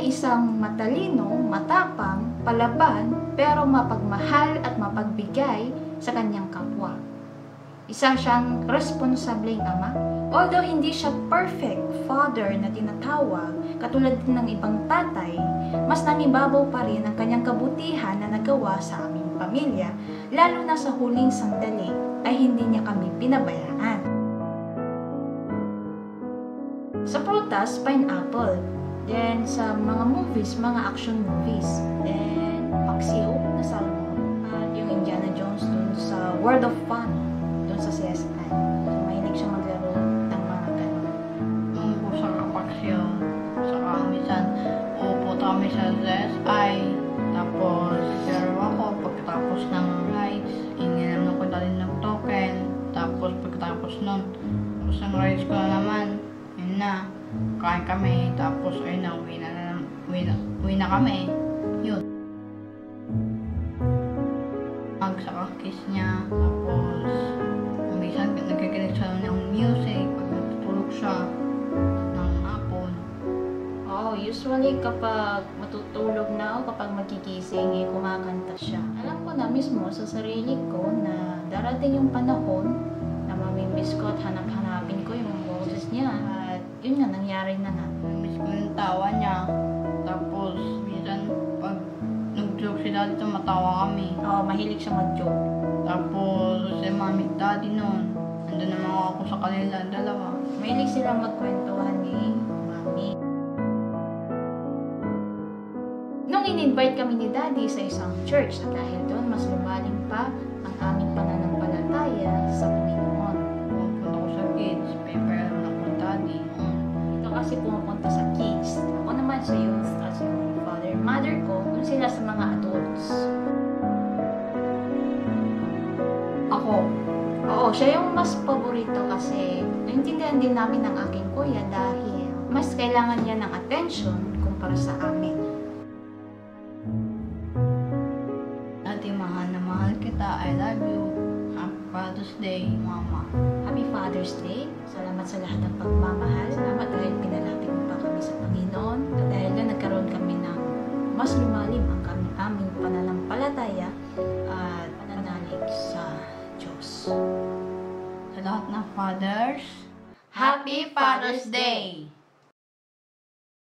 isang matalino, matapang, palaban, pero mapagmahal at mapagbigay sa kanyang kapwa. Isa siyang responsableng ama. Although hindi siya perfect father na tinatawag, katulad din ng ibang tatay, mas nanibabaw pa rin ang kanyang kabutihan na nagawa sa aming pamilya, lalo na sa huling sandali ay hindi niya kami pinabayaan. Sa prutas, pineapple. Then, sa mga movies, mga action movies. Then, paksiw na salmon. At yung Indiana Jones dun sa World of Fun, dun sa CSI. So, mahilig siya maglaro ng mga ganun. Yung po sa kapaksyo, saka minsan pupunta kami sa ZSI, tapos laro ako pagkatapos ng rides, ininom ko dali ng token, tapos pagkatapos nun, tapos rides ko na naman, yun na, kain kami, tapos ayun na, uwi na, na, uwi na, uwi na kami, yun. Mag sa kiss niya, tapos minsan nagkikinig siya ng music, pag natutulog siya, ng hapon. Oo, usually kapag matutulog na o kapag magigising, eh, kumakanta siya. Alam ko na mismo sa sarili ko na darating yung panahon na mamimiss ko at hanap-hanapin ko yung boses niya. At yun nga, nangyari na nga. Miss ko yung tawa niya. Tapos, minsan, pag nag-joke si daddy, tumatawa kami. Oo, mahilig siya mag-joke. Tapos, si mami at daddy noon, andun naman ako sa kanila, dalawa. Mahilig silang magkwentuhan ni Mami. Nung in-invite kami ni Daddy sa isang church dahil doon mas lumalim pa ang aming pananampalataya kasi pumupunta sa kids. Ako naman sa youth as yung father mother ko, dun sila sa mga adults. Ako, Oo, siya yung mas paborito kasi naintindihan din namin ng aking kuya dahil mas kailangan niya ng attention kumpara sa amin. Father's Day, Mama. Happy Father's Day. Salamat sa lahat ng pagmamahal. Salamat dahil pinalapit mo pa kami sa Panginoon. At dahil doon nagkaroon kami ng mas lumalim ang kami, aming pananampalataya at pananalig sa Diyos. Sa lahat ng fathers, Happy Father's Day!